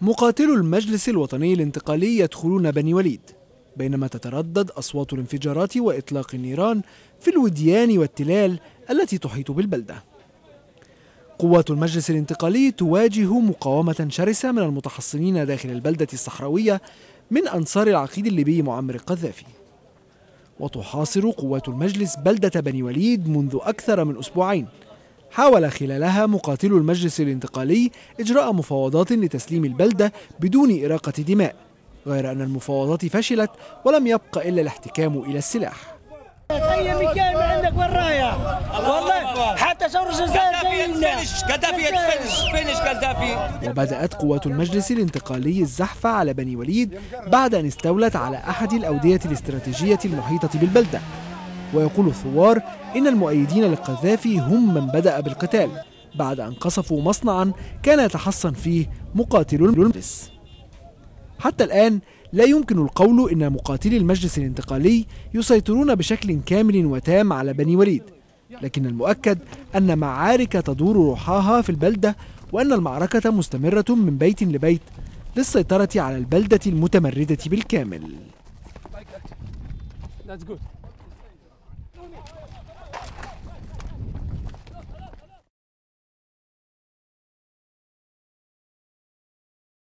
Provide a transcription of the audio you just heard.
مقاتلو المجلس الوطني الانتقالي يدخلون بني وليد بينما تتردد أصوات الانفجارات وإطلاق النيران في الوديان والتلال التي تحيط بالبلدة. قوات المجلس الانتقالي تواجه مقاومة شرسة من المتحصنين داخل البلدة الصحراوية من أنصار العقيد الليبي معمر القذافي. وتحاصر قوات المجلس بلدة بني وليد منذ أكثر من أسبوعين. حاول خلالها مقاتلو المجلس الانتقالي إجراء مفاوضات لتسليم البلدة بدون إراقة دماء غير أن المفاوضات فشلت ولم يبق إلا الاحتكام إلى السلاح. اي مكان ما عندك ورايا؟ والله حتى شهر الجزائر يتفنش فينش قذافي وبدأت قوات المجلس الانتقالي الزحف على بني وليد بعد أن استولت على أحد الأودية الاستراتيجية المحيطة بالبلدة. ويقول الثوار إن المؤيدين للقذافي هم من بدأ بالقتال. بعد أن قصفوا مصنعا كان يتحصن فيه مقاتلو المجلس. حتى الآن لا يمكن القول إن مقاتلي المجلس الانتقالي يسيطرون بشكل كامل وتام على بني وليد. لكن المؤكد أن معارك تدور رحاها في البلدة وأن المعركة مستمرة من بيت لبيت للسيطرة على البلدة المتمردة بالكامل.